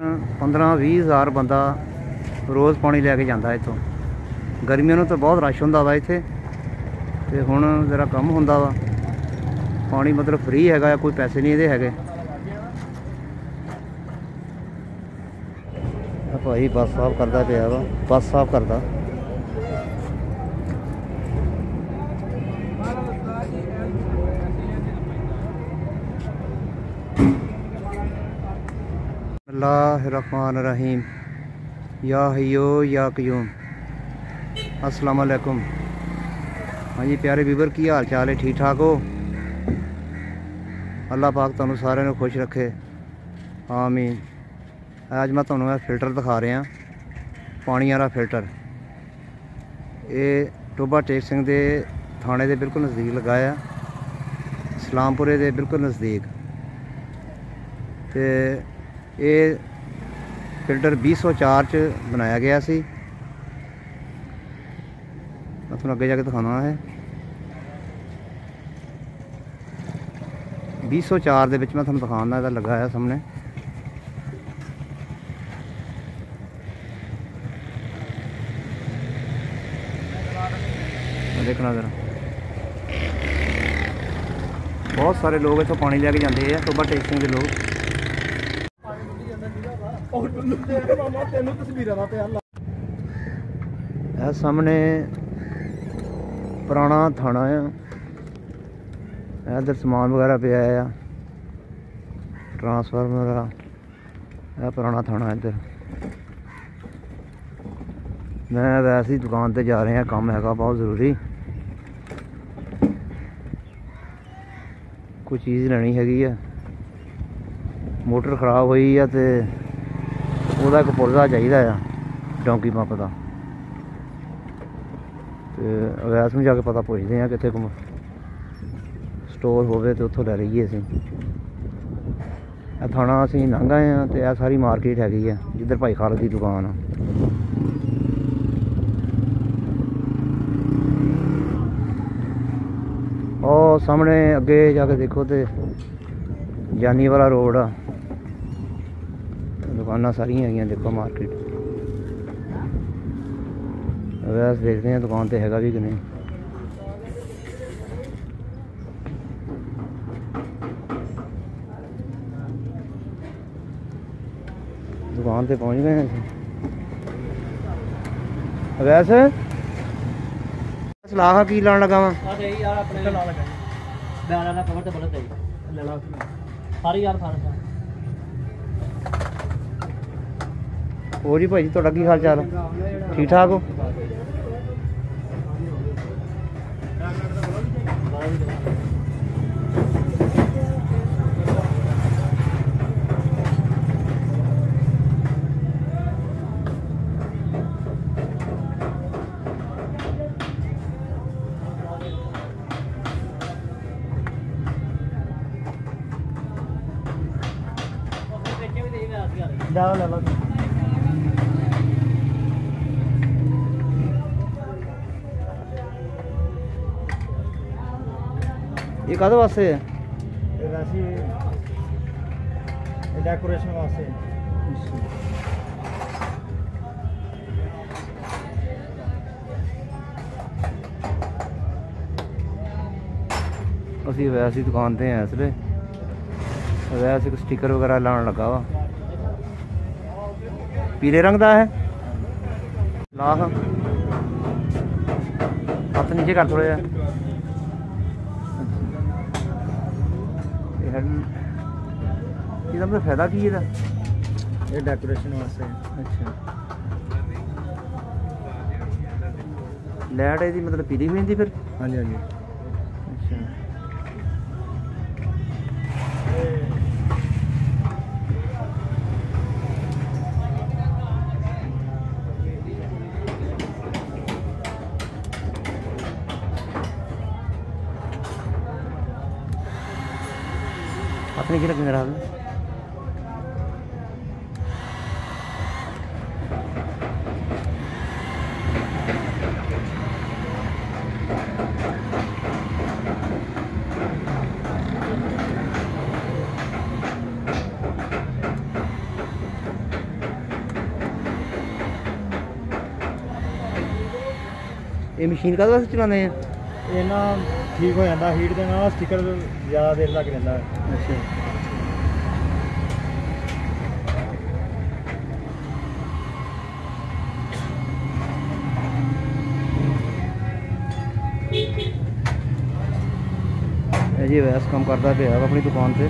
15 20 ਹਜ਼ਾਰ ਬੰਦਾ ਰੋਜ਼ ਪਾਣੀ ਲੈ ਕੇ ਜਾਂਦਾ ਇੱਥੋਂ। ਗਰਮੀਆਂ ਨੂੰ ਤਾਂ ਬਹੁਤ ਰਸ਼ ਹੁੰਦਾ ਵਾ ਇੱਥੇ। ਤੇ ਹੁਣ ਜ਼ਰਾ ਕੰਮ ਹੁੰਦਾ ਵਾ। ਪਾਣੀ ਮਤਲਬ ਫ੍ਰੀ ਹੈਗਾ ਆ, ਕੋਈ ਪੈਸੇ ਨਹੀਂ ਇਹਦੇ ਹੈਗੇ। ਆ ਭਾਈ ਬੱਸ ਸਾਫ਼ ਕਰਦਾ ਪਿਆ ਵਾ। ਬੱਸ ਸਾਫ਼ ਕਰਦਾ। अल्लाह रहीम या हयो या कयूम अस्सलाम वालेकुम हाँ जी प्यारे ਵੀਵਰ ਕੀ ਹਾਲ ਚਾਲ ਹੈ ਠੀਕ ਠਾਕ ਹੋ ਅੱਲਾਹ ਪਾਕ ਤੁਹਾਨੂੰ ਸਾਰਿਆਂ ਨੂੰ ਖੁਸ਼ ਰੱਖੇ ਆਮੀਨ ਅੱਜ ਮੈਂ ਤੁਹਾਨੂੰ ਇਹ ਫਿਲਟਰ ਦਿਖਾ ਰਿਹਾ ਪਾਣੀ ਵਾਲਾ ਫਿਲਟਰ ਇਹ ਟੋਬਾ ਟੇਕ ਸਿੰਘ ਦੇ ਥਾਣੇ ਦੇ ਬਿਲਕੁਲ ਨਜ਼ਦੀਕ ਲਗਾਇਆ ਇਸਲਾਮਪੁਰੇ ਦੇ ਬਿਲਕੁਲ ਨਜ਼ਦੀਕ ਤੇ ਇਹ ਫਿਲਟਰ 2004 ਚ ਬਣਾਇਆ ਗਿਆ ਸੀ। ਮੈਂ ਤੁਹਾਨੂੰ ਅੱਗੇ ਜਾ ਕੇ ਦਿਖਾਉਣਾ ਹੈ। 2004 ਦੇ ਵਿੱਚ ਮੈਂ ਤੁਹਾਨੂੰ ਦਿਖਾਉਣਾ ਇਹਦਾ ਲੱਗਾ ਹੈ ਸਾਹਮਣੇ। ਦੇਖਣਾ ਜ਼ਰਾ। ਬਹੁਤ ਸਾਰੇ ਲੋਕ ਇੱਥੋਂ ਪਾਣੀ ਲੈ ਕੇ ਜਾਂਦੇ ਆ ਟੋਬਾ ਟੇਕ ਸਿੰਘ ਦੇ ਲੋਕ। ਤੈਨੂੰ ਤਸਵੀਰਾਂ ਦਾ ਪਿਆ ਇਹ ਸਾਹਮਣੇ ਪੁਰਾਣਾ ਥਾਣਾ ਆ। ਇੱਧਰ ਸਮਾਨ ਵਗੈਰਾ ਪਿਆ ਆ। ਟਰਾਂਸਫਾਰਮਰ ਵਗੈਰਾ। ਇਹ ਪੁਰਾਣਾ ਥਾਣਾ ਇੱਧਰ। ਮੈਂ ਵੈਸੇ ਹੀ ਦੁਕਾਨ ਤੇ ਜਾ ਰਿਹਾ, ਕੰਮ ਹੈਗਾ ਬਹੁਤ ਜ਼ਰੂਰੀ। ਕੋਈ ਚੀਜ਼ ਲੈਣੀ ਹੈਗੀ ਆ। ਮੋਟਰ ਖਰਾਬ ਹੋਈ ਆ ਤੇ ਉਹਦਾ ਇੱਕ ਪੁਰਜ਼ਾ ਚਾਹੀਦਾ ਆ ਡੌਂਕੀ ਪੰਪ ਦਾ ਤੇ ਅਵੈਸ ਨੂੰ ਜਾ ਕੇ ਪਤਾ ਪੁੱਛਦੇ ਆ ਕਿੱਥੇ ਕੁ ਸਟੋਰ ਹੋਵੇ ਤੇ ਉੱਥੋਂ ਲੈ ਲਈਏ ਅਸੀਂ ਇਹ ਥਾਣਾ ਅਸੀਂ ਲੰਘ ਆਏ ਆ ਤੇ ਇਹ ਸਾਰੀ ਮਾਰਕੀਟ ਹੈਗੀ ਆ ਜਿੱਧਰ ਭਾਈ ਖਾਲਦ ਦੀ ਦੁਕਾਨ ਆ ਉਹ ਸਾਹਮਣੇ ਅੱਗੇ ਜਾ ਕੇ ਦੇਖੋ ਤੇ ਜਾਨੀ ਵਾਲਾ ਰੋਡ ਆ ਦੁਕਾਨਾਂ ਸਾਰੀਆਂ ਹੈਗੀਆਂ ਦੇਖੋ ਮਾਰਕੀਟ ਵੈਸ ਦੇਖਦੇ ਹਾਂ ਦੁਕਾਨ ਤੇ ਹੈਗਾ ਵੀ ਕਿ ਨਹੀਂ ਦੁਕਾਨ ਤੇ ਪਹੁੰਚ ਗਏ ਹਾਂ ਅਸੀਂ ਵੈਸ ਸਲਾਹ ਕੀ ਲਾਣ ਲਗਾ ਵਾ ਆ ਦੇ ਯਾਰ ਹੋਰ ਜੀ ਭਾਈ ਜੀ ਤੁਹਾਡਾ ਕੀ ਹਾਲ ਚਾਲ ਠੀਕ ਠਾਕ ਹੋ ਲੈ ਇਹ ਕਾਹਦੇ ਵਾਸਤੇ? ਹੈ ਇਹ ਵੈਸੇ ਇਹ ਡੈਕੋਰੇਸ਼ਨ ਵਾਸਤੇ। ਅਸੀਂ ਵੈਸੇ ਦੁਕਾਨ ਤੇ ਆ ਇਸ ਵੇਲੇ ਵੈਸੇ ਇੱਕ ਸਟicker ਵਗੈਰਾ ਲਾਉਣ ਲੱਗਾ ਵਾ। ਪੀਲੇ ਰੰਗ ਦਾ ਹੈ। ਲਾਹ ਹੱਥ ਨੀਚੇ ਕਰ ਥੋੜਾ ਜਿਹਾ। ਇਹ ਇਹਦਾ ਮਤਲਬ ਫਾਇਦਾ ਕੀ ਇਹਦਾ? ਇਹ ਡੈਕੋਰੇਸ਼ਨ ਵਾਸਤੇ। ਅੱਛਾ। ਲਾਈਟ ਇਹਦੀ ਮਤਲਬ ਪੀਲੀ ਹੋ ਜਾਂਦੀ ਫਿਰ? ਹਾਂਜੀ ਹਾਂਜੀ। ¿Quién quiere que eh, mi ginecólogo se tiró en ਠੀਕ ਹੋ ਜਾਂਦਾ ਹੀਟ ਦੇ ਨਾਲ ਸਟicker ਜ਼ਿਆਦਾ ਦੇਰ ਤੱਕ ਰਹਿੰਦਾ ਹੈ ਅੱਛਾ ਇਹ ਜੀ ਵੈਸ ਕੰਮ ਕਰਦਾ ਪਿਆ ਵਾ ਆਪਣੀ ਦੁਕਾਨ ਤੇ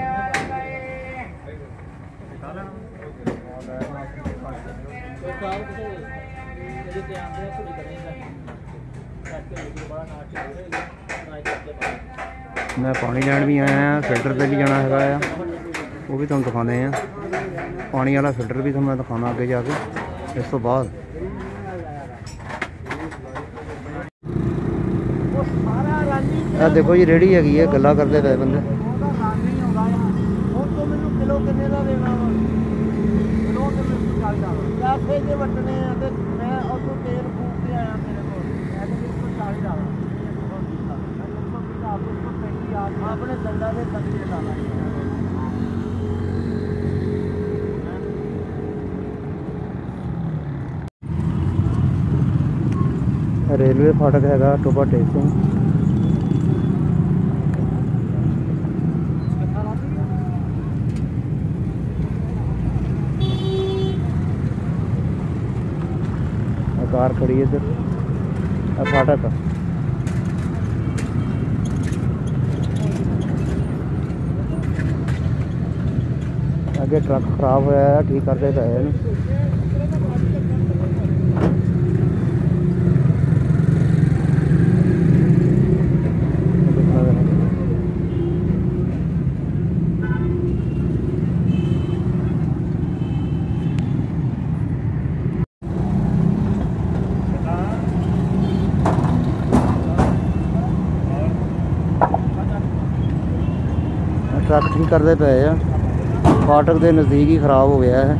ਮੈਂ ਪਾਣੀ ਲੈਣ ਵੀ ਆਇਆ ਆ ਫਿਲਟਰ ਤੇ ਵੀ ਜਾਣਾ ਹੈਗਾ ਆ। ਉਹ ਵੀ ਤੁਹਾਨੂੰ ਦਿਖਾਉਂਦੇ ਆ ਪਾਣੀ ਵਾਲਾ ਫਿਲਟਰ ਵੀ ਤੁਹਾਨੂੰ ਮੈਂ ਦਿਖਾਉਣਾ ਅੱਗੇ ਜਾ ਕੇ, ਇਸ ਤੋਂ ਬਾਅਦ। ਉਹ ਇਹ ਦੇਖੋ ਜੀ ਰੇੜੀ ਹੈਗੀ ਹੈ ਗੱਲਾਂ ਕਰਦੇ ਪਏ ਬੰਦੇ। ਕਿਲੋ ਕਿੰਨੇ ਦਾ ਦੇਣਾ ਵਾ ਕਿਲੋ ਤੇ ਮੈਨੂੰ ਚੱਲਦਾ ਪੈਸੇ ਜੇ ਵਟਣੇ ਆ ਤੇ आपने डंडा रेलवे फाटक है टोबा टेकू कार खड़ी है इधर। फाटक अगे ट्रक खराब हो ठीक करते पे ट्रक ठीक करते पे है फाटक के नज़दीक ही ख़राब हो गया है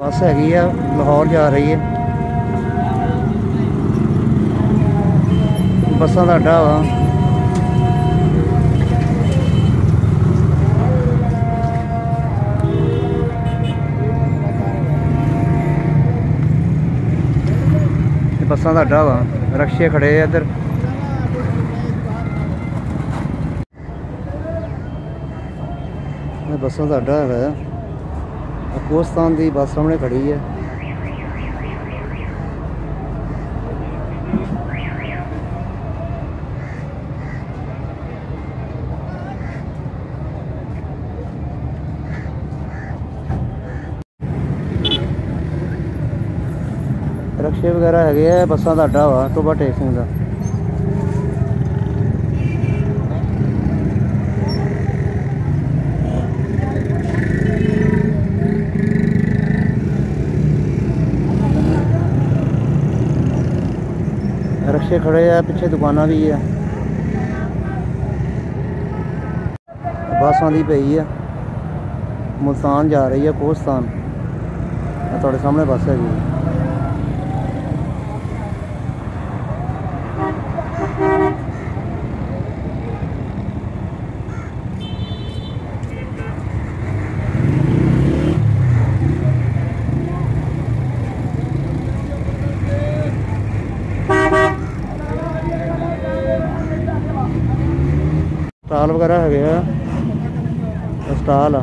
बस हैगी है लाहौर जा रही है बसा का अड्डा वा ਬੱਸਾਂ ਦਾ ਅੱਡਾ ਵਾ ਇਹ ਬੱਸਾਂ ਦਾ ਅੱਡਾ ਵਾ ਰਕਸ਼ੇ ਖੜੇ ਆ ਇੱਧਰ ਇਹ ਬੱਸਾਂ ਦਾ ਅੱਡਾ ਹੈਗਾ ਆ ਆਹ ਕੋਸਤਾਨ ਦੀ ਬੱਸ ਸਾਹਮਣੇ ਖੜੀ ਹੈ ਰਕਸ਼ੇ ਵਗੈਰਾ ਹੈਗੇ ਆ ਬੱਸਾਂ ਦਾ ਅੱਡਾ ਵਾ ਟੋਬਾ ਟੇਕ ਸਿੰਘ ਦਾ ਰਕਸ਼ੇ ਖੜੇ ਆ ਪਿੱਛੇ ਦੁਕਾਨਾਂ ਵੀ ਆ ਬੱਸ ਆਉਂਦੀ ਪਈ ਆ ਮੁਲਤਾਨ ਜਾ ਰਹੀ ਆ ਕੋਸਤਾਨ ਇਹ ਤੁਹਾਡੇ ਸਾਹਮਣੇ ਬੱਸ ਹੈਗੀ अस्टाल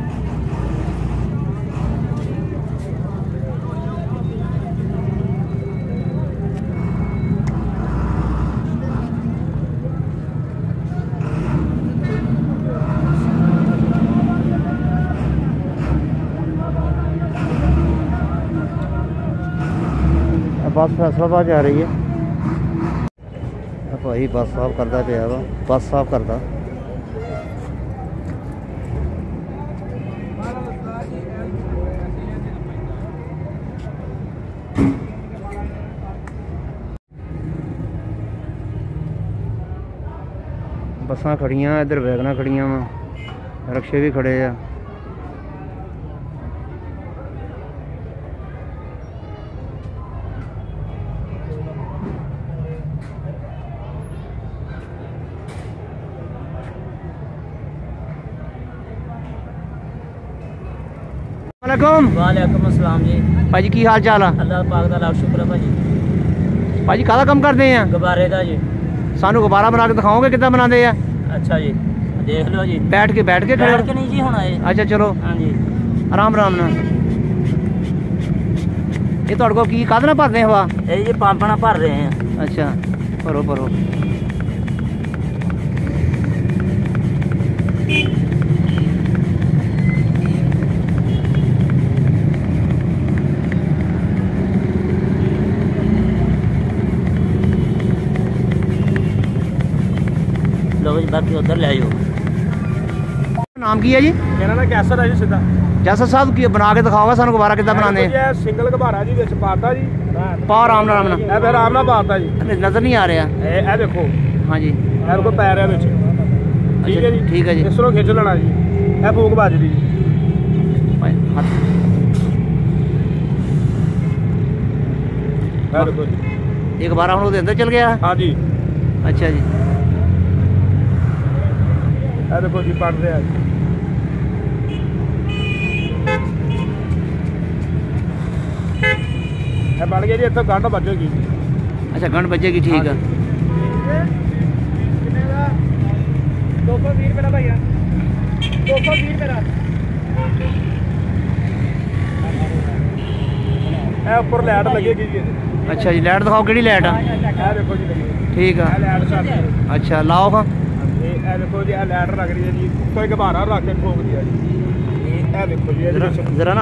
बस फैसलाबाद जा रही है। भाई बस साफ़ करता पे बस साफ़ करता। ਬੱਸ ਸਾਫ ਕਰਦਾ ਪਿਆ ਵਾ ਬੱਸ ਸਾਫ ਕਰਦਾ ਬੱਸਾਂ ਖੜੀਆਂ ਇੱਧਰ ਵੈਗਨਾਂ ਖੜੀਆਂ ਵਾ ਰਕਸ਼ੇ ਵੀ ਖੜੇ ਆ ਵਾਲੇਕੁਮ ਵਾਲੇਕੁਮ ਅਸਲਾਮ ਜੀ ਭਾਜੀ ਕੀ ਹਾਲ ਚਾਲ ਆ ਅੱਲਾਹ ਪਾਕ ਦਾ ਲੱਖ ਸ਼ੁਕਰ ਹੈ ਭਾਜੀ ਭਾਜੀ ਕਾਹਦਾ ਕੰਮ ਕਰਦੇ ਆ ਗੁਬਾਰੇ ਦਾ ਜੀ ਸਾਨੂੰ ਗੁਬਾਰਾ ਬਣਾ ਕੇ ਦਿਖਾਓਗੇ ਕਿੱਦਾਂ ਬਣਾਉਂਦੇ ਆ? ਅੱਛਾ ਜੀ ਦੇਖ ਲਓ ਜੀ। ਬੈਠ ਕੇ ਬੈਠ ਕੇ ਖੜੇ ਬੈਠ? ਕੇ ਨਹੀਂ ਜੀ ਹੋਣਾ ਇਹ। ਅੱਛਾ ਚਲੋ। ਹਾਂਜੀ। ਆਰਾਮ ਆਰਾਮ ਨਾਲ। ਇਹ ਤੁਹਾਡੇ ਕੋਲ ਕੀ ਕਾਹਦੇ ਨਾਲ ਭਰਦੇ ਹਵਾ? ਇਹ ਜੀ ਪੰਪ ਨਾਲ ਭਰ ਰਹੇ ਆ। ਅੱਛਾ ਭਰੋ ਭਰੋ। ਲਓ ਜੀ ਬਾਕੀ ਉਧਰ ਲੈ ਜਾਓ ਨਾਮ ਕੀ ਹੈ ਜੀ ਮੇਰਾ ਨਾਂ ਕੈਸਰ ਹੈ ਜੀ ਸਿੱਧਾ ਜੈਸਾ ਸਾਹਿਬ ਕੀ ਬਣਾ ਕੇ ਦਿਖਾਓਗੇ ਸਾਨੂੰ ਗੁਬਾਰਾ ਕਿੱਦਾਂ ਬਣਾਉਂਦੇ ਆ ਇਹ ਸਿੰਗਲ ਘਬਾਰਾ ਜੀ ਵਿੱਚ ਪਾਤਾ ਜੀ ਪਾ ਆਰਾਮ ਨਾਲ ਆਰਾਮ ਨਾਲ ਇਹ ਫਿਰ ਆਰਾਮ ਨਾਲ ਪਾਤਾ ਜੀ ਅਰੇ ਨਜ਼ਰ ਨਹੀਂ ਆ ਰਿਹਾ ਇਹ ਇਹ ਦੇਖੋ ਹਾਂਜੀ ਇਹ ਕੋ ਪੈ ਰਿਹਾ ਵਿੱਚ ਠੀਕ ਹੈ ਜੀ ਠੀਕ ਹੈ ਜੀ ਇਸ ਨੂੰ ਖਿੱਚ ਲੈਣਾ ਜੀ ਇਹ ਫੂਕ ਵੱਜਦੀ ਜੀ ਭਾਈ, ਹੱਥ ਇਹ ਦੇਖੋ ਜੀ ਇਹ ਗੁਬਾਰਾ ਹੁਣ ਉਹਦੇ ਅੰਦਰ ਚਲ ਗਿਆ ਹਾਂ ਜੀ ਅੱਛਾ ਜੀ ਇਹ ਦੇਖੋ ਜੀ ਪੜ ਰਿਹਾ ਜੀ ਇਹ ਬਣ ਗਿਆ ਜੀ ਇੱਥੇ ਗੰਢ ਵੱਜੇਗੀ ਅੱਛਾ ਗੰਢ ਵੱਜੇਗੀ ਠੀਕ ਆ ਕਿੰਨੇ ਦਾ 220 ਰੁਪਏ ਦਾ ਭਈਆ 220 ਰੁਪਏ ਦਾ ਇਹ ਉੱਪਰ ਲਾਈਟ ਲੱਗੇਗੀ ਜੀ ਇਹ ਅੱਛਾ ਜੀ ਲਾਈਟ ਦਿਖਾਓ ਕਿਹੜੀ ਲਾਈਟ ਆ ਇਹ ਦੇਖੋ ਜੀ ਲੱਗੀ ਠੀਕ ਆ ਇਹ ਲਾਈਟ ਚੱਲ ਰਹੀ ਹੈ ਅੱਛਾ ਲਾਓ ਹਾਂ ਇਹ ਦੇਖੋ ਜੀ, ਇਹ ਲੈਟਰ ਲੱਗ ਰਹੀ ਹੈ ਜੀ। ਉੱਤੇ ਘਬਾਰਾ ਰੱਖ ਕੇ ਠੋਕਦੀ ਹੈ ਜੀ। ਇਹ ਦੇਖੋ ਜੀ, ਇਹਦੇ ਵਿੱਚ ਜ਼ਰਾ ਨਾ